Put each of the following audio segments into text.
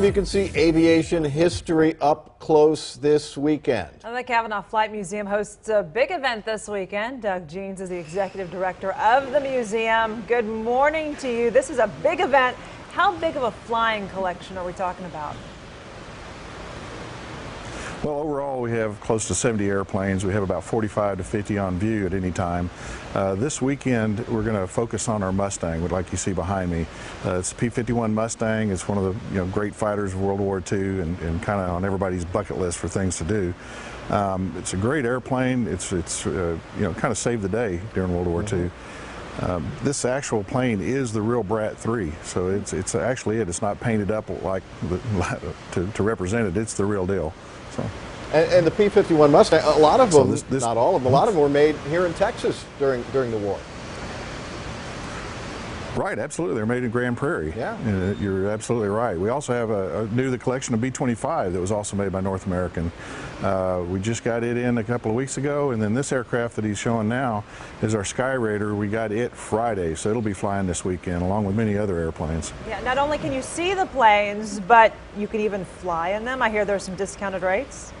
You can see aviation history up close this weekend. And the Cavanaugh Flight Museum hosts a big event this weekend. Doug Jeanes is the executive director of the museum. Good morning to you. This is a big event. How big of a flying collection are we talking about? Well, overall, we have close to 70 airplanes. We have about 45 to 50 on view at any time. Uh, this weekend, we're going to focus on our Mustang, like you see behind me. Uh, it's a P-51 Mustang. It's one of the you know great fighters of World War II and, and kind of on everybody's bucket list for things to do. Um, it's a great airplane. It's it's uh, you know kind of saved the day during World War II. Um, this actual plane is the real Brat 3, so it's it's actually it. It's not painted up like the, to, to represent it. It's the real deal. So. And, and the P-51 Mustang, a lot of So them, this- this- not all of them, a lot of them were made here in Texas during during the war. Right, absolutely. They're made in Grand Prairie. Yeah. Uh, You're absolutely right. We also have a, a new the collection of B-25 that was also made by North American. Uh, we just got it in a couple of weeks ago, and then this aircraft that he's showing now is our Skyraider. We got it Friday, so it'll be flying this weekend along with many other airplanes. Yeah, not only can you see the planes, but you can even fly in them. I hear there's some discounted rates.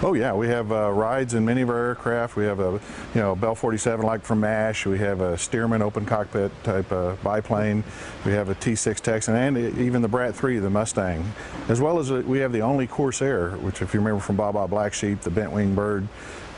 Oh yeah, we have uh, rides in many of our aircraft. We have a, you know, Bell 47 like from MASH. We have a Stearman open cockpit type uh, biplane. We have a T6 Texan and even the Brat 3, the Mustang. As well as uh we have the only Corsair, which if you remember from Baa Black Sheep, the bent wing bird,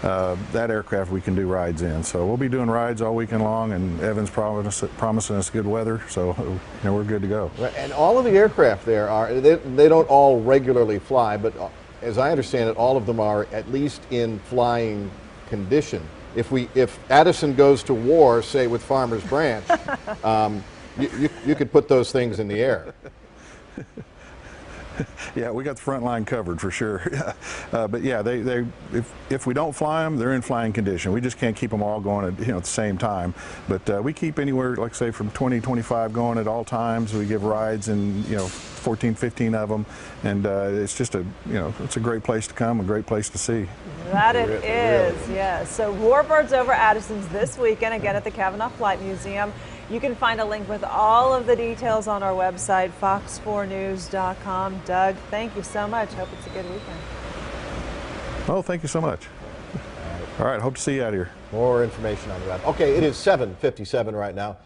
uh, that aircraft we can do rides in. So we'll be doing rides all weekend long and Evan's promis promising us good weather. So you know, we're good to go. And all of the aircraft there are, they, they don't all regularly fly, but uh, as I understand it, all of them are at least in flying condition. If we, if Addison goes to war, say with Farmers Branch, um, you, you, you could put those things in the air. Yeah, we got the front line covered for sure. uh, but yeah, they, they if, if we don't fly them, they're in flying condition. We just can't keep them all going at, you know, at the same time. But uh, we keep anywhere, like say, from 20, 25 going at all times. We give rides and, you know, 14, 15 of them. And uh, it's just a, you know, it's a great place to come, a great place to see. That it Really, is, yes. So Warbirds over Addison's this weekend, again at the Cavanaugh Flight Museum. You can find a link with all of the details on our website, fox4news.com. Doug, thank you so much. Hope it's a good weekend. Oh, thank you so much. All right, hope to see you out here. More information on the web. Okay, it is 7:57 right now.